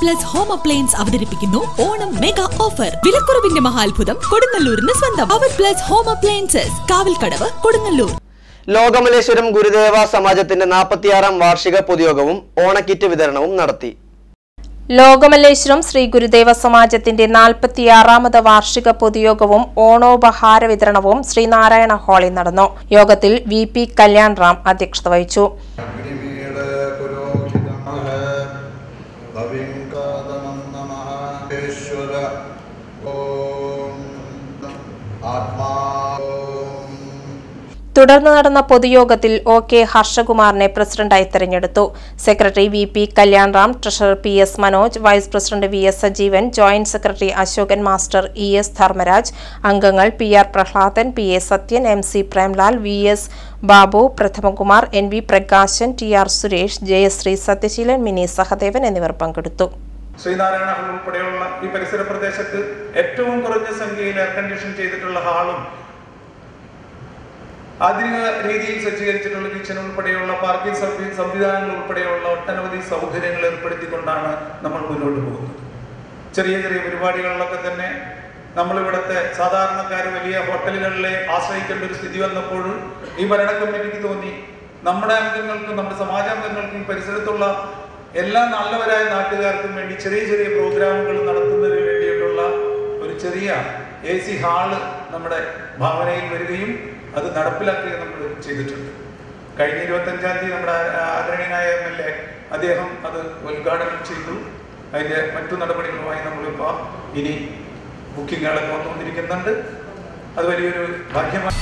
Plus home appliance അവതരിപ്പിക്കുന്നു Onam mega offer വിലക്കുറവിന്റെ മഹാത്ഭുതം കൊടുങ്ങല്ലൂരിന് സ്വന്തം. അവർ plus home appliances Kavalkadavu Kodungallur. Lokamaleswaram Gurudeva സമാജത്തിന്റെ നാൽപ്പത്തിയാറാം വാർഷിക പൊതുയോഗവും ഓണക്കിറ്റ് വിതരണവും നടത്തി. ലോകമല്ലേശ്വരം ശ്രീ ഗുരുദേവ സമാജത്തിന്റെ നാൽപ്പത്തിയാറാമത് വാർഷിക പൊതുയോഗവും ഓണോപഹാര വിതരണവും ശ്രീനാരായണ ഹാളിൽ നടന്നു. യോഗത്തിൽ വി പി കല്യാൺ റാം അധ്യക്ഷത വഹിച്ചു. ആത്മാ ഓം തുടർന്ന് നടന്ന പൊതുയോഗത്തിൽ ഒ കെ ഹർഷകുമാറിനെ പ്രസിഡന്റായി തെരഞ്ഞെടുത്തു. Secretary V P Kalyan Ram treasurer P S Manoj vice president V S Sajeevan joint secretary Ashokan master E S Dharmaraj അംഗങ്ങൾ P R Prahladan P A Sathyan M C Premlal V S Babu Prathamakumar N V Prakashan T R Suresh Jayasree Sathyaseelan Mini Sahadevan എന്നിവർ പങ്കെടുത്തു. Sreenarayana hall ഉൾപ്പെടെയുള്ള ഈ പരിസര പ്രദേശത്ത് ഏറ്റവും കുറഞ്ഞ സംഖ്യയിൽ എയർ കണ്ടീഷൻ ചെയ്തിട്ടുള്ള ഹാളും ആധുനിക രീതിയിൽ സജ്ജീകരിച്ചിട്ടുള്ള കിച്ചൺ ഉൾപ്പെടെയുള്ള പാർക്കിംഗ് സംവിധാനങ്ങൾ ഉൾപ്പെടെയുള്ള ഒട്ടനവധി സൗകര്യങ്ങൾ ഏർപ്പെടുത്തിക്കൊണ്ടാണ് നമ്മൾ മുന്നോട്ട് പോകുന്നത്. ചെറിയ ചെറിയ പരിപാടികളിലൊക്കെ തന്നെ നമ്മളിവിടുത്തെ സാധാരണക്കാർ വലിയ ഹോട്ടലുകളിലെ ആശ്രയിക്കേണ്ട ഒരു സ്ഥിതി വന്നപ്പോൾ ഈ ഭരണ കമ്മിറ്റിക്ക് തോന്നി. നമ്മുടെ അംഗങ്ങൾക്കും നമ്മുടെ സമാജാംഗങ്ങൾക്കും പരിസരത്തുള്ള എല്ലാ നല്ലവരായ നാട്ടുകാർക്കും വേണ്ടി ചെറിയ ചെറിയ പ്രോഗ്രാമുകൾ നടത്തുന്നതിന് വേണ്ടിയിട്ടുള്ള ഒരു ചെറിയ എ സി ഹാൾ നമ്മുടെ ഭാവനയിൽ വരികയും അത് നടപ്പിലാക്കുകയും നമ്മൾ ചെയ്തിട്ടുണ്ട്. കഴിഞ്ഞ ഇരുപത്തഞ്ചാം തീയതി നമ്മുടെ ആദരണീയനായ എം എൽ എ അദ്ദേഹം അത് ഉദ്ഘാടനം ചെയ്തു. അതിന്റെ മറ്റു നടപടികളുമായി നമ്മളിപ്പോൾ ഇനി ബുക്കിങ്ങുകളൊക്കെ വന്നുകൊണ്ടിരിക്കുന്നുണ്ട്. അത് വലിയൊരു ഭാഗ്യമാണ്